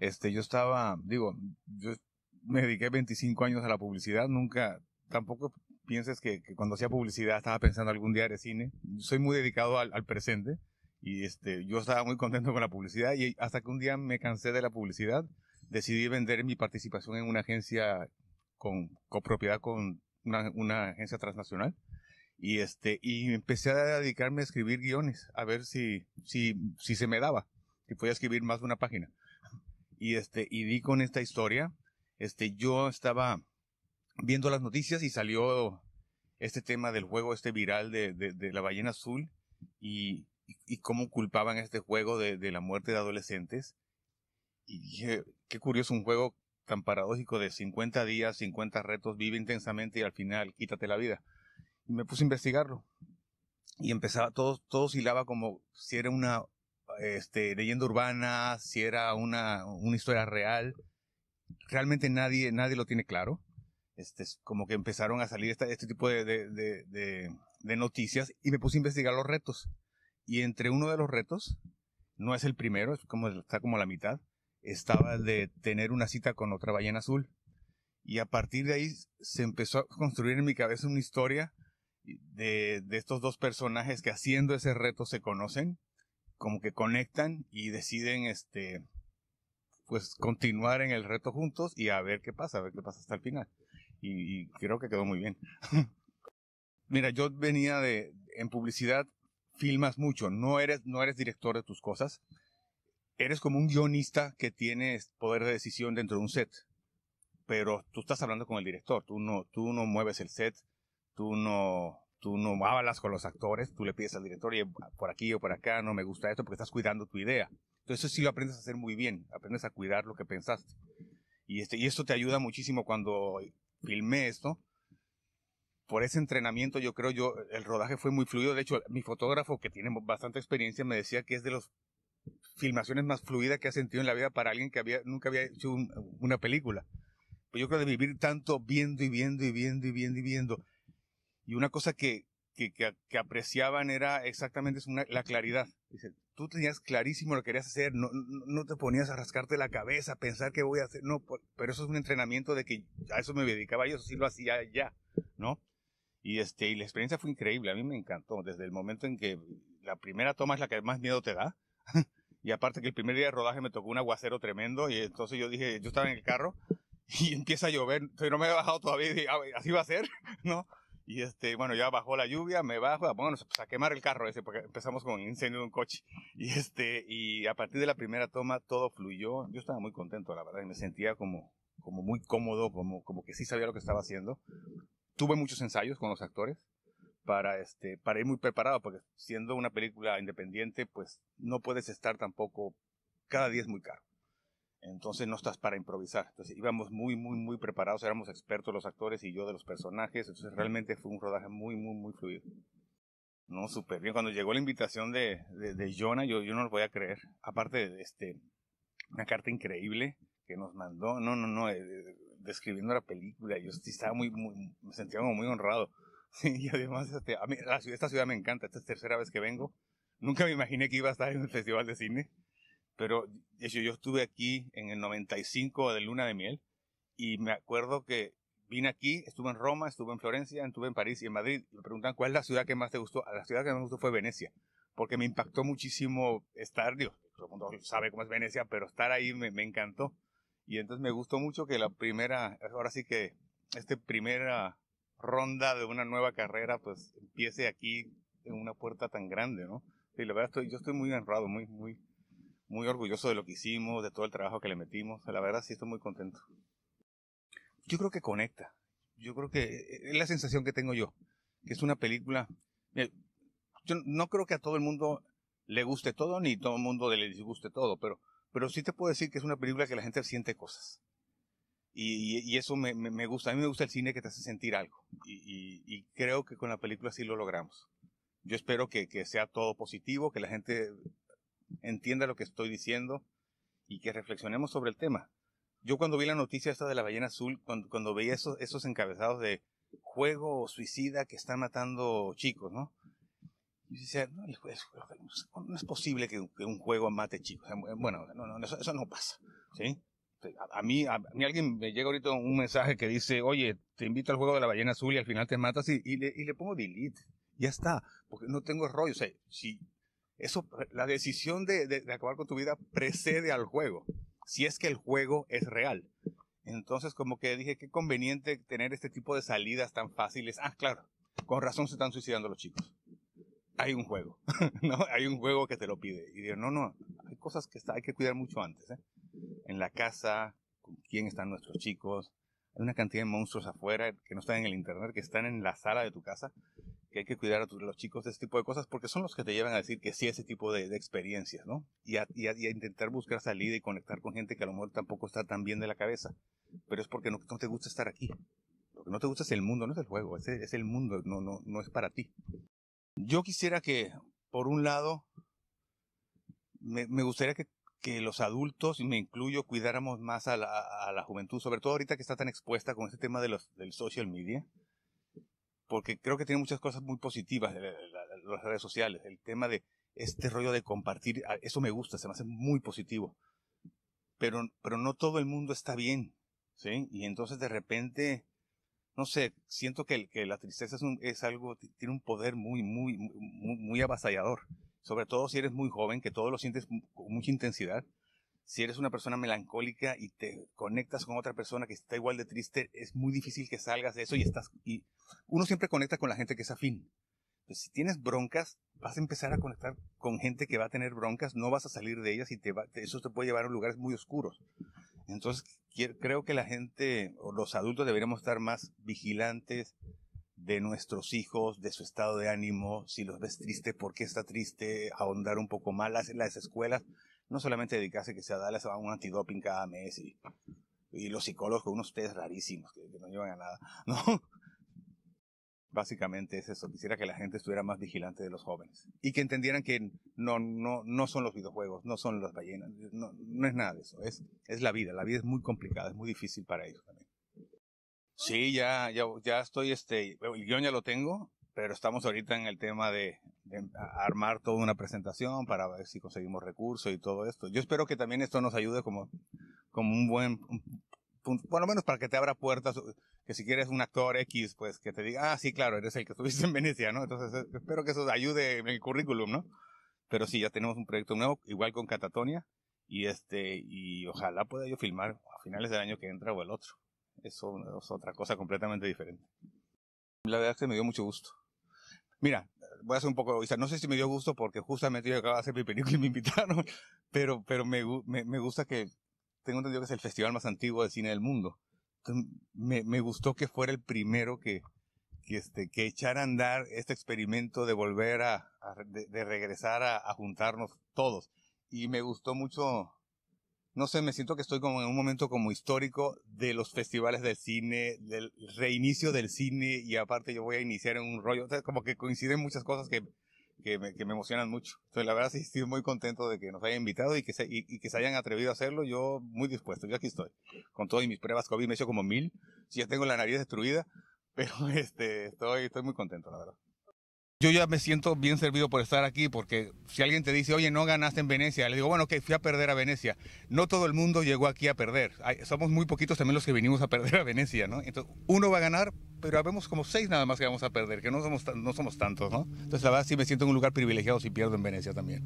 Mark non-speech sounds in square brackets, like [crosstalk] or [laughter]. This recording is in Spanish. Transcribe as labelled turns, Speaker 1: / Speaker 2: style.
Speaker 1: Este, yo estaba, digo, yo me dediqué 25 años a la publicidad, nunca, tampoco pienses que, cuando hacía publicidad estaba pensando algún día de cine. Soy muy dedicado al, presente y este, yo estaba muy contento con la publicidad y hasta que un día me cansé de la publicidad, decidí vender mi participación en una agencia con copropiedad con una, una, agencia transnacional y este y empecé a dedicarme a escribir guiones a ver si si si se me daba si podía escribir más de una página y este y di con esta historia. Este yo estaba viendo las noticias y salió este tema del juego este viral de, de, la ballena azul y, y, cómo culpaban este juego de, de la muerte de adolescentes. Y dije qué curioso un juego tan paradójico de 50 días 50 retos vive intensamente y al final quítate la vida. Y me puse a investigarlo. Y empezaba, todo, todo hilaba como si era una este, leyenda urbana, si era una, una historia real. Realmente nadie, nadie lo tiene claro. Este, como que empezaron a salir este, tipo de, de, de, de, noticias y me puse a investigar los retos. Y entre uno de los retos, no es el primero, es como, está como la mitad, estaba el de tener una cita con otra ballena azul. Y a partir de ahí se empezó a construir en mi cabeza una historia de, de estos dos personajes que haciendo ese reto se conocen, como que conectan y deciden este pues continuar en el reto juntos y a ver qué pasa, a ver qué pasa hasta el final. Y, creo que quedó muy bien. [laughs] Mira, yo venía de, en publicidad, filmas mucho, no eres, no eres director de tus cosas, eres como un guionista que tienes poder de decisión dentro de un set, pero tú estás hablando con el director, tú no, tú no mueves el set, tú no, tú no hablas con los actores, tú le pides al director, y por aquí o por acá no me gusta esto porque estás cuidando tu idea. Entonces eso sí lo aprendes a hacer muy bien, aprendes a cuidar lo que pensaste. Y, este, y esto te ayuda muchísimo cuando filmé esto. Por ese entrenamiento yo creo yo, el rodaje fue muy fluido. De hecho, mi fotógrafo que tiene bastante experiencia me decía que es de las filmaciones más fluidas que ha sentido en la vida para alguien que había, nunca había hecho una película. Pues yo creo de vivir tanto viendo y viendo y viendo y viendo y viendo y una cosa que, que, que, apreciaban era exactamente la claridad. Dice, tú tenías clarísimo lo que querías hacer, no, no, te ponías a rascarte la cabeza, a pensar qué voy a hacer, no, pero eso es un entrenamiento de que a eso me dedicaba yo, eso sí lo hacía ya, ¿no? Y este, y la experiencia fue increíble, a mí me encantó, desde el momento en que la primera toma es la que más miedo te da, [laughs] y aparte que el primer día de rodaje me tocó un aguacero tremendo, y entonces yo dije, yo estaba en el carro, [laughs] y empieza a llover, pero no me he bajado todavía, y dije, ah, así va a ser, [laughs] ¿no? Y este, bueno, ya bajó la lluvia, me bajo, bueno, pues a quemar el carro ese, porque empezamos con incendio de un coche. [laughs] Y este, y a partir de la primera toma todo fluyó. Yo estaba muy contento, la verdad, y me sentía como, como muy cómodo, como, como que sí sabía lo que estaba haciendo. Tuve muchos ensayos con los actores para este, para ir muy preparado, porque siendo una película independiente, pues no puedes estar tampoco, cada día es muy caro entonces no estás para improvisar. Entonces íbamos muy, muy, muy preparados, éramos expertos los actores y yo de los personajes, entonces realmente fue un rodaje muy, muy, muy fluido. No, súper bien. Cuando llegó la invitación de, de, Jonah, yo, yo no lo voy a creer. Aparte de este, una carta increíble que nos mandó, no, no, no, eh, describiendo la película, yo estaba muy, muy, me sentía como muy honrado. [laughs] y además, este, a mí, la ciudad, esta ciudad me encanta, esta es la tercera vez que vengo. Nunca me imaginé que iba a estar en un festival de cine pero de yo estuve aquí en el 95 de luna de miel y me acuerdo que vine aquí, estuve en Roma, estuve en Florencia, estuve en París y en Madrid. Me preguntan cuál es la ciudad que más te gustó. La ciudad que más me gustó fue Venecia, porque me impactó muchísimo estar, digo, todo el mundo sabe cómo es Venecia, pero estar ahí me, me encantó. Y entonces me gustó mucho que la primera, ahora sí que esta primera ronda de una nueva carrera, pues empiece aquí en una puerta tan grande, ¿no? Y la verdad estoy, yo estoy muy honrado, muy, muy, muy orgulloso de lo que hicimos, de todo el trabajo que le metimos. La verdad sí estoy muy contento. Yo creo que conecta. Yo creo que es la sensación que tengo yo. Que es una película... Yo no creo que a todo el mundo le guste todo, ni todo el mundo le disguste todo, pero, pero sí te puedo decir que es una película que la gente siente cosas. Y, y, eso me, me, gusta. A mí me gusta el cine que te hace sentir algo. Y, y, creo que con la película sí lo logramos. Yo espero que, que sea todo positivo, que la gente entienda lo que estoy diciendo y que reflexionemos sobre el tema. Yo cuando vi la noticia esta de la ballena azul, cuando, cuando veía esos, esos encabezados de juego suicida que está matando chicos, ¿no? Y decía, no, es posible que, un juego mate chicos. Bueno, no, no, eso, no pasa. ¿sí? A, mí, a mí alguien me llega ahorita un mensaje que dice, oye, te invito al juego de la ballena azul y al final te matas y, le, y le, pongo delete. Ya está, porque no tengo rollo. O sea, si eso, la decisión de, de, de acabar con tu vida precede al juego, si es que el juego es real. Entonces, como que dije, qué conveniente tener este tipo de salidas tan fáciles. Ah, claro, con razón se están suicidando los chicos. Hay un juego, [laughs] ¿no? Hay un juego que te lo pide. Y digo, no, no, hay cosas que está, hay que cuidar mucho antes, ¿eh? En la casa, con quién están nuestros chicos. Hay una cantidad de monstruos afuera que no están en el internet, que están en la sala de tu casa, que hay que cuidar a los chicos de este tipo de cosas porque son los que te llevan a decir que sí ese tipo de, experiencias, ¿no? Y a, y, a, intentar buscar salida y conectar con gente que a lo mejor tampoco está tan bien de la cabeza, pero es porque no, no te gusta estar aquí. Lo que no te gusta es el mundo, no es el juego, es, es el mundo, no, no, no es para ti. Yo quisiera que, por un lado, me, me gustaría que, que, los adultos, y me incluyo, cuidáramos más a la, a la, juventud, sobre todo ahorita que está tan expuesta con este tema de los, del social media porque creo que tiene muchas cosas muy positivas de, las redes sociales. El tema de este rollo de compartir, ah, eso me gusta, se me hace muy positivo. Pero, pero no todo el mundo está bien, ¿sí? Y entonces de repente, no sé, siento que, que la tristeza es, un, es algo, tiene un poder muy, muy, muy, muy avasallador. Sobre todo si eres muy joven, que todo lo sientes con mucha intensidad si eres una persona melancólica y te conectas con otra persona que está igual de triste, es muy difícil que salgas de eso y estás, y uno siempre conecta con la gente que es afín. Entonces, si tienes broncas, vas a empezar a conectar con gente que va a tener broncas, no vas a salir de ellas y te va, eso te puede llevar a lugares muy oscuros. Entonces, creo que la gente o los adultos deberíamos estar más vigilantes de nuestros hijos, de su estado de ánimo, si los ves triste, por qué está triste, ahondar un poco más las, las escuelas no solamente dedicarse que sea darles a un antidoping cada mes y, y los psicólogos con unos test rarísimos que, no llevan a nada, [laughs] ¿no? Básicamente es eso. Quisiera que la gente estuviera más vigilante de los jóvenes y que entendieran que no, no, no son los videojuegos, no son las ballenas, no, no es nada de eso. Es, es la vida. La vida es muy complicada, es muy difícil para ellos también. Sí, ya, ya, ya estoy, este, el guion ya lo tengo, pero estamos ahorita en el tema de, armar toda una presentación para ver si conseguimos recursos y todo esto. Yo espero que también esto nos ayude como, como un buen punto, por lo menos para que te abra puertas, que si quieres un actor X, pues que te diga, ah, sí, claro, eres el que estuviste en Venecia, ¿no? Entonces eh, espero que eso ayude en el currículum, ¿no? Pero sí, ya tenemos un proyecto nuevo, igual con Catatonia, y este, y ojalá pueda yo filmar a finales del año que entra o el otro. Eso es otra cosa completamente diferente. La verdad es que me dio mucho gusto. Mira, voy a hacer un poco. No sé si me dio gusto porque justamente yo acabo de hacer mi película y me [laughs] invitaron, pero, pero me, me, gusta que, tengo entendido que es el festival más antiguo de cine del mundo. Me, me gustó que fuera el primero que, que, este, que echara a andar este experimento de volver a, de, regresar a, juntarnos todos. Y me gustó mucho no sé, me siento que estoy como en un momento como histórico de los festivales del cine, del reinicio del cine y aparte yo voy a iniciar un rollo, o como que coinciden muchas cosas que, que me emocionan mucho. Entonces la verdad sí estoy muy contento de que nos hayan invitado y que se, y, que se hayan atrevido a hacerlo, yo muy dispuesto, yo aquí estoy. Con todas mis pruebas COVID me he hecho como mil, si ya tengo la nariz destruida, [laughs] pero este, estoy, estoy muy contento, la verdad. Yo ya me siento bien servido por estar aquí, porque si alguien te dice, oye, no ganaste en Venecia, le digo, bueno, que fui a perder a Venecia. No todo el mundo llegó aquí a perder. somos muy poquitos también los que vinimos a perder a Venecia, ¿no? Entonces, uno va a ganar, pero habemos como seis nada más que vamos a perder, que no somos, no somos tantos, ¿no? Entonces, la verdad sí me siento en un lugar privilegiado si pierdo en Venecia también.